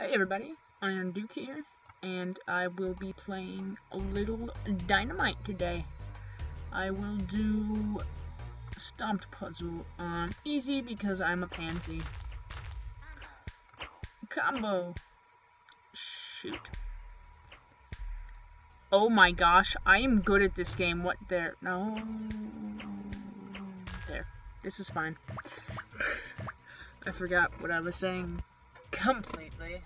Hey everybody, Iron Duke here, and I will be playing a little Dynomite today. I will do Stomped Puzzle on easy because I'm a pansy. Combo. Shoot. Oh my gosh, I am good at this game. What there? No. There. This is fine. I forgot what I was saying completely.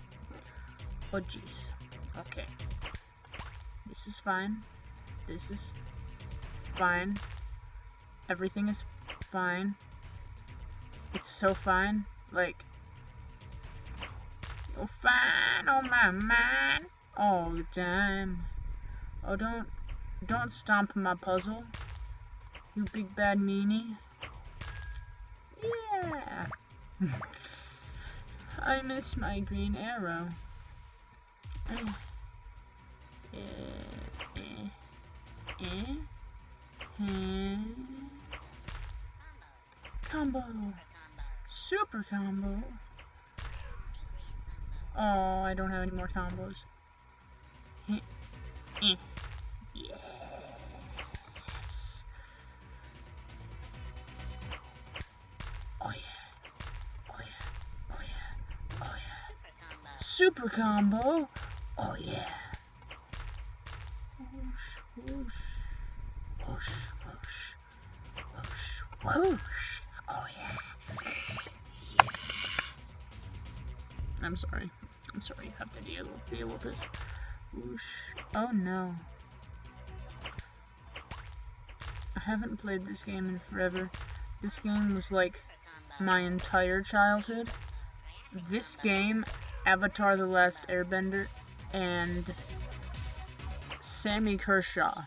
Oh jeez. Okay. This is fine. This is fine. Everything is fine. It's so fine. Like, you're fine on my mind all the time. Oh, don't, don't stomp my puzzle. You big bad meanie. Yeah. I miss my green arrow. Combo. Super combo. Oh, I don't have any more combos. Yes. Oh yeah. Oh yeah. Oh yeah. Oh yeah. Super combo. Oh yeah. Whoosh, whoosh. Whoosh, whoosh. Whoosh, whoosh. Oh yeah. Yeah. I'm sorry. I'm sorry you have to deal, deal with this. Whoosh. Oh no. I haven't played this game in forever. This game was like my entire childhood. This game, Avatar The Last Airbender, and Sammy Kershaw.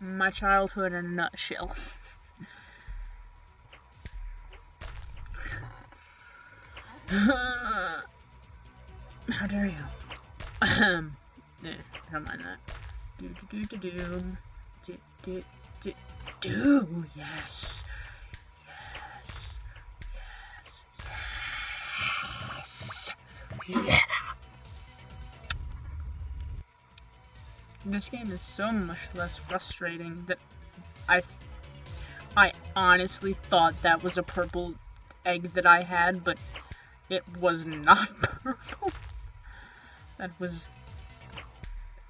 My childhood in a nutshell. How dare you? Ahem. yeah, don't mind that. Do do do do do. Do do do do. Yes. Yes. Yes. Yes. Yeah. This game is so much less frustrating that I I honestly thought that was a purple egg that I had, but it was not purple. That was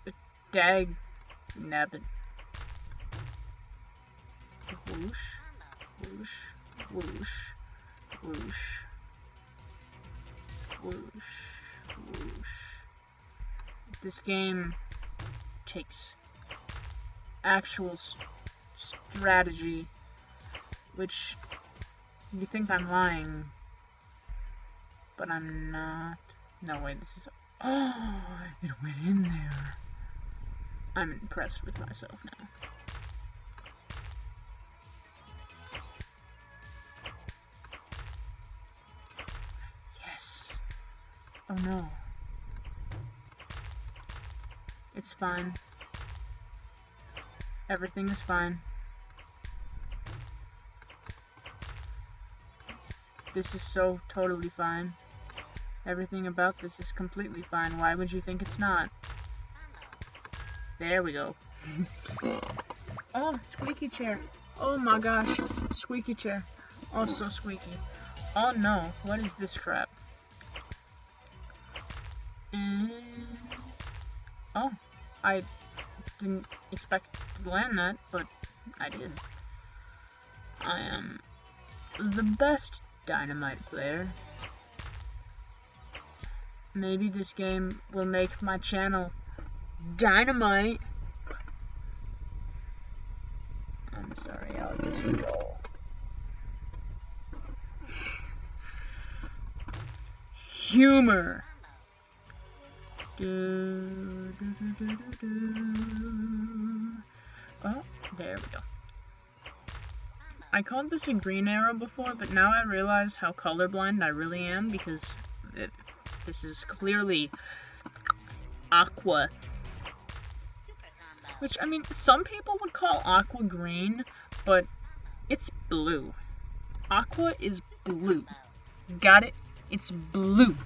a dag nabbit. Whoosh, whoosh, whoosh, whoosh, whoosh, whoosh. This game takes actual st strategy, which you think I'm lying, but I'm not. No, wait, this is. Oh, it went in there. I'm impressed with myself now. Yes. Oh no. It's fine. Everything is fine. This is so totally fine. Everything about this is completely fine. Why would you think it's not? There we go. oh, squeaky chair. Oh my gosh. Squeaky chair. Oh, so squeaky. Oh no. What is this crap? Mm. Oh, I didn't expect to land that, but I did. I am the best Dynomite player. Maybe this game will make my channel dynamite. I'm sorry, I'll just roll. Humor. Do, do, do, oh, there we go. I called this a green arrow before, but now I realize how colorblind I really am because it, this is clearly aqua. Which, I mean, some people would call aqua green, but it's blue. Aqua is blue. Got it? It's blue.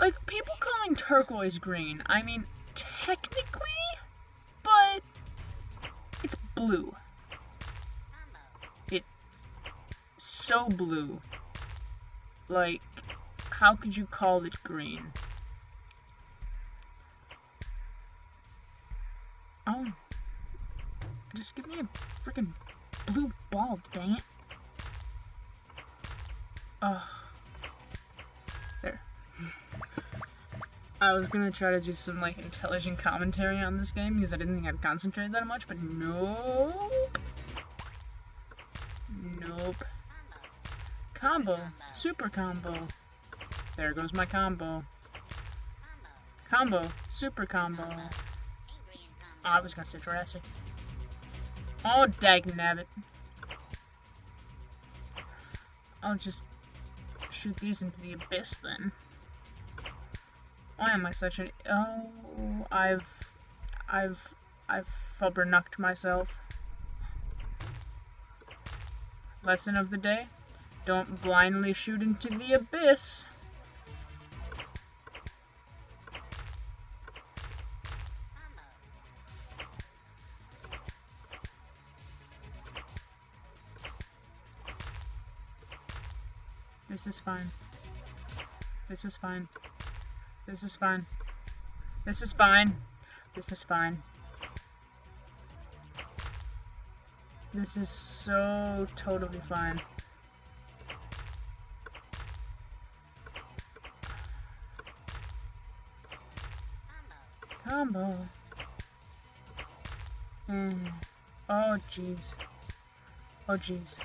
Like people calling turquoise green. I mean, technically, but it's blue. It's so blue. Like, how could you call it green? Oh. Just give me a freaking blue ball, dang it. Oh. I was gonna try to do some like intelligent commentary on this game because I didn't think I'd concentrate that much, but nope. Nope. Combo. Super combo. There goes my combo. Combo. Super combo. Oh, I was gonna say Jurassic. Oh, dag nabbit. I'll just shoot these into the abyss then. Why am I such an... Oh, I've... I've... I've fubbernucked myself. Lesson of the day. Don't blindly shoot into the abyss. This is fine. This is fine. This is fine. This is fine. This is fine. This is so totally fine. Combo. Mm. Oh, jeez. Oh, jeez.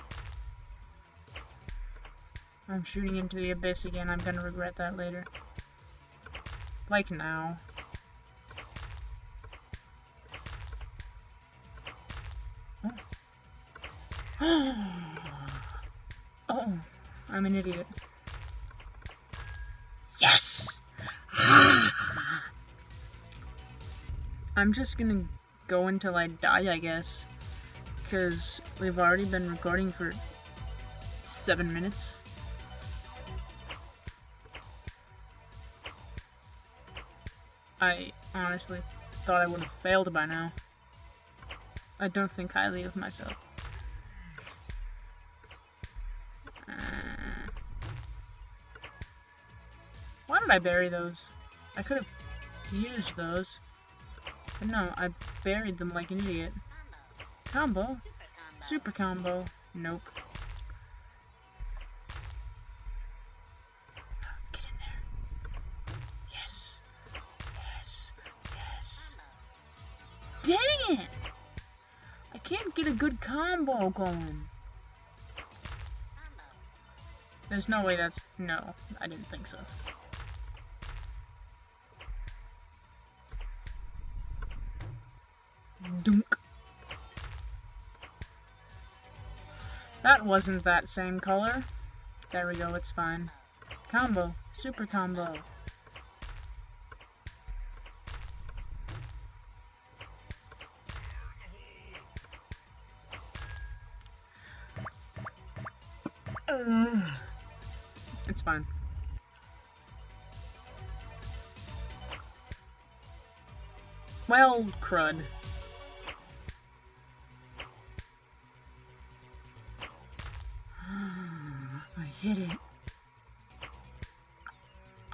I'm shooting into the abyss again. I'm gonna regret that later. Like now. Oh. oh, I'm an idiot. Yes! I'm just gonna go until I die, I guess. Because we've already been recording for seven minutes. I honestly thought I would have failed by now. I don't think highly of myself. Uh, why did I bury those? I could have used those. But no, I buried them like an idiot. Combo? Super combo? Nope. Going. There's no way that's... No, I didn't think so. Dunk. That wasn't that same color. There we go, it's fine. Combo. Super combo. It's fine. Well, crud. I hit it.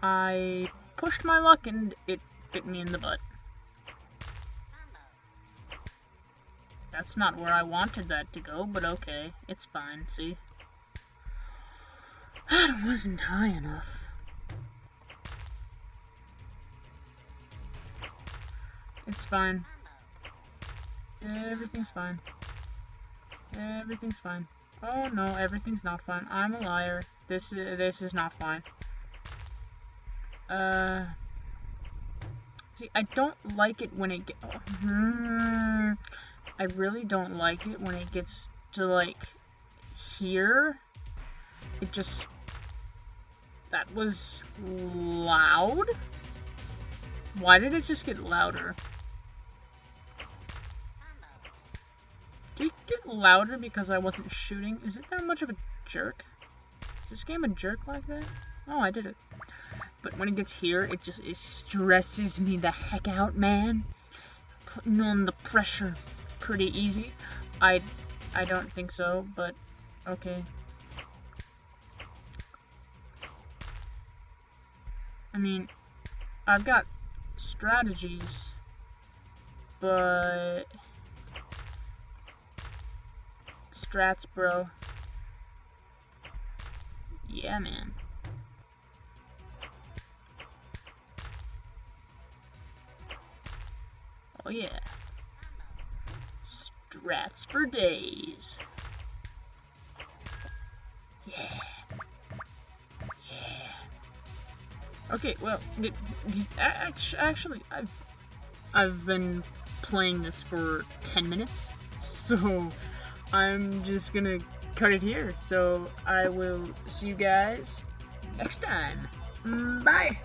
I pushed my luck and it bit me in the butt. That's not where I wanted that to go, but okay. It's fine, see? Wasn't high enough. It's fine. Everything's fine. Everything's fine. Oh no, everything's not fine. I'm a liar. This is this is not fine. Uh See, I don't like it when it get hmm, I really don't like it when it gets to like here. It just that was loud? Why did it just get louder? Did it get louder because I wasn't shooting? Is it that much of a jerk? Is this game a jerk like that? Oh, I did it. But when it gets here, it just it stresses me the heck out, man. Putting on the pressure pretty easy. I I don't think so, but okay. I mean, I've got strategies, but strats, bro. Yeah, man. Oh yeah. Strats for days. Okay, well, actually, I've I've been playing this for 10 minutes, so I'm just gonna cut it here. So I will see you guys next time. Bye!